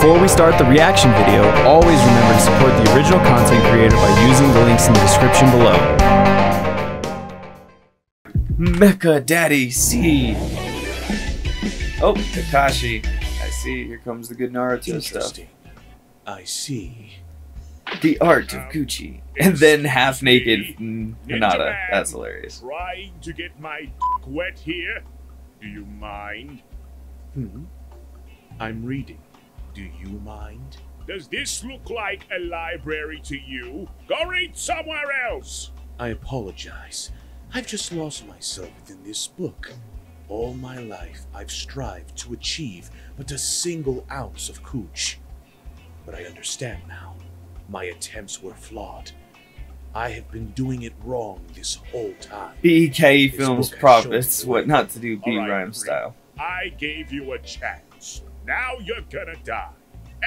Before we start the reaction video, always remember to support the original content creator by using the links in the description below. Mecha Daddy C. Oh, Kakashi. I see. Here comes the good Naruto stuff. I see. The art of Gucci. And then half naked Hinata. That's hilarious. Trying to get my wet here? Do you mind? Hmm. I'm reading. Do you mind? Does this look like a library to you? Go read somewhere else! I apologize. I've just lost myself within this book. All my life, I've strived to achieve but a single ounce of cooch. But I understand now. My attempts were flawed. I have been doing it wrong this whole time. BK This Films book has prophets what not to do B Alright, rhyme Bree. style. I gave you a chance. Now you're gonna die.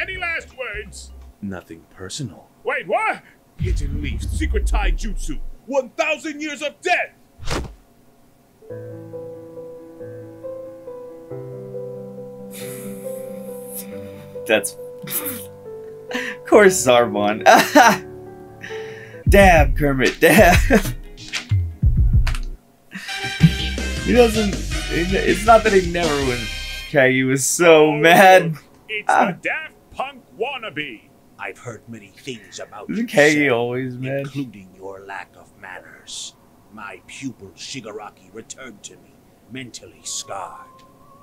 Any last words? Nothing personal. Wait, what? Hidden Leaf, Secret Taijutsu, 1,000 years of death! That's. of course, Zarbon. dab, Kermit, dab. he doesn't. It's not that he never wins. Kagi was so Oh, mad. It's Ah. the Daft Punk wannabe. I've heard many things about you, sir, always mad? including your lack of manners. My pupil Shigaraki returned to me, mentally scarred.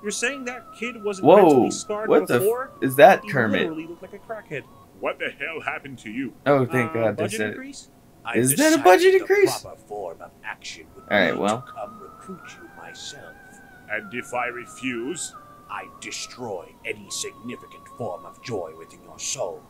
You're saying that kid wasn't Whoa! mentally scarred What the? before? F- is that he Kermit? literally looked like a crackhead. What the hell happened to you? Oh, thank Uh, God budget said it. increase? I Is that a budget the increase? proper form of action would All right, well. come recruit you myself. And if I refuse? I destroy any significant form of joy within your soul.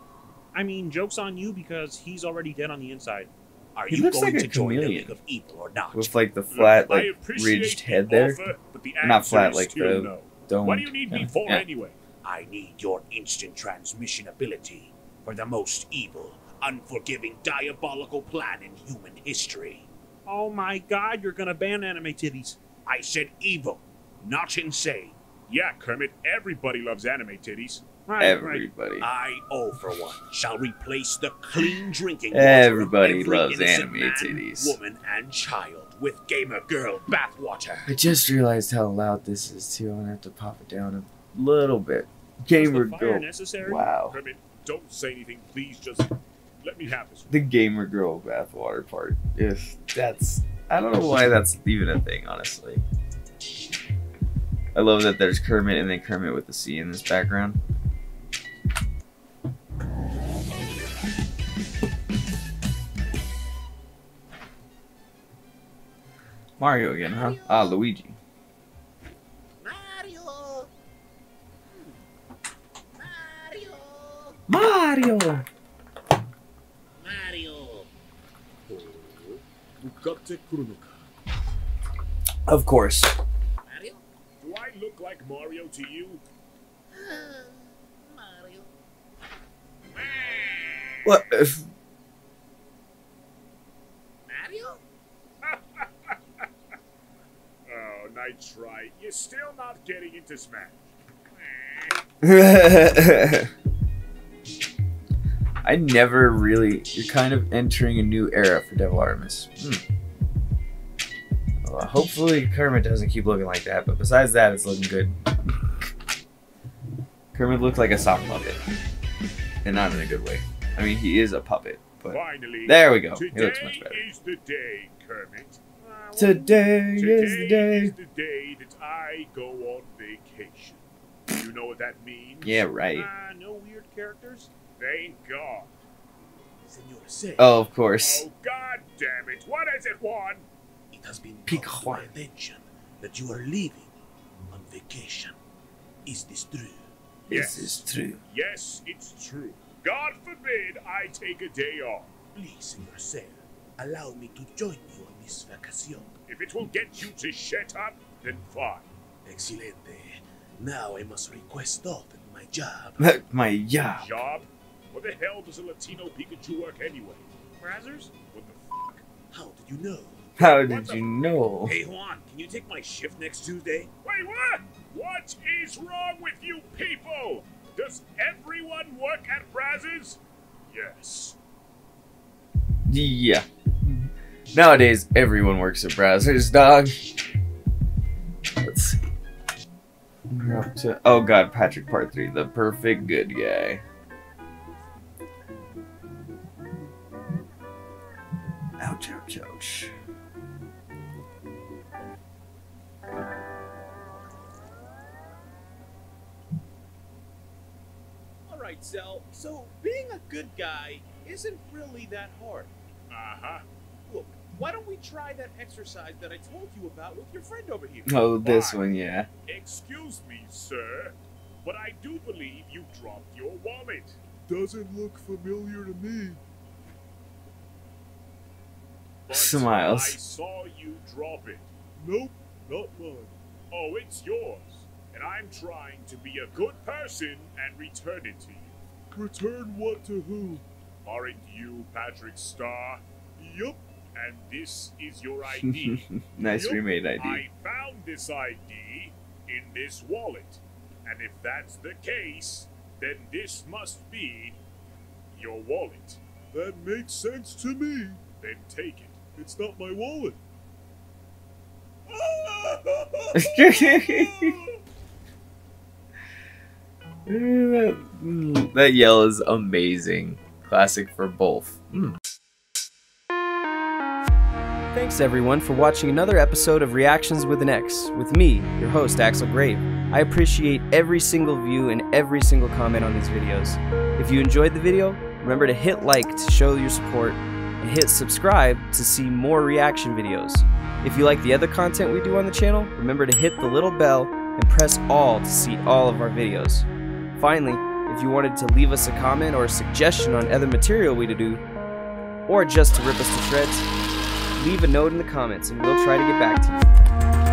I mean, joke's on you because he's already dead on the inside. Are He you looks going like a to join the chameleon. League of Evil or not? With like the flat, I like ridged the head there. offer, but the Not flat, like still the no. Don't. What do you need me for yeah. anyway? I need your instant transmission ability for the most evil, unforgiving, diabolical plan in human history. Oh my god, you're gonna ban anime titties. I said evil, not insane. Yeah, Kermit, everybody loves anime titties. Right, right. Everybody. I, oh for one, shall replace the clean drinking water of Everybody every loves anime man, titties. woman, and child with gamer girl bathwater. I just realized how loud this is too. I'm gonna have to pop it down a little bit. Was Gamer the fire girl. necessary? Wow. Kermit, don't say anything, please. Just let me have this. The gamer girl bathwater part. If that's, I don't know why that's even a thing. Honestly, I love that there's Kermit and then Kermit with the C in this background. Mario again, huh? Ah, Luigi. Mario! Mario! Mario. Mario! Of course. Mario? Do I look like Mario to you? Mario? What? If, Mario? Oh, nice try. You're still not getting into Smash. I never really. You're kind of entering a new era for Devil Artemis. Hmm. Well, hopefully Kermit doesn't keep looking like that, but besides that, it's looking good. Kermit looks like a sock puppet, and not in a good way. I mean, he is a puppet, but Finally. there we go. He looks much better. is the day, Kermit. Today is the day. is the day that I go on vacation. You know what that means? Yeah, right. Uh, no weird characters? Thank God. Senor Say, Oh, of course. Oh, God damn it. What is it, Juan? It has been Pick brought to my Juan. attention that you are leaving on vacation. Is this true? This Yes. is true. Yes, it's true. God forbid I take a day off. Please, Senor Say, allow me to join you on this vacation. If it will get you to shut up, then fine. Excelente. Now I must request off at my job. My yeah. Job? What the hell does a Latino Pikachu work anyway? Brazzers? What the fuck? How did you know? How did you know? Hey Juan, can you take my shift next Tuesday? Wait, what? What is wrong with you people? Does everyone work at Brazzers? Yes. Yeah. Nowadays, everyone works at Brazzers, dog. Let's see. We're up to. Oh god, Patrick Part 3, the perfect good guy. Ouch, ouch, ouch. Alright, Cell. So, being a good guy isn't really that hard. Uh huh. Look, why don't we try that exercise that I told you about with your friend over here? Oh, this Why? one, yeah. Excuse me, sir, but I do believe you dropped your wallet. Doesn't look familiar to me. But Smiles. I saw you drop it. Nope, not mine. Oh, it's yours. And I'm trying to be a good person and return it to you. Return what to who? Aren't you Patrick Star? Yup. And this is your ID. nice Yup, remade ID. I found this ID in this wallet. And if that's the case, then this must be your wallet. That makes sense to me. Then take it. It's not my wallet. that, mm, that yell is amazing. Classic for both. Mm. Thanks everyone for watching another episode of Reactions with an X with me, your host Axel Grave. I appreciate every single view and every single comment on these videos. If you enjoyed the video, remember to hit like to show your support and hit subscribe to see more reaction videos. If you like the other content we do on the channel, remember to hit the little bell and press all to see all of our videos. Finally, if you wanted to leave us a comment or a suggestion on other material we to do, or just to rip us to shreds, leave a note in the comments and we'll try to get back to you.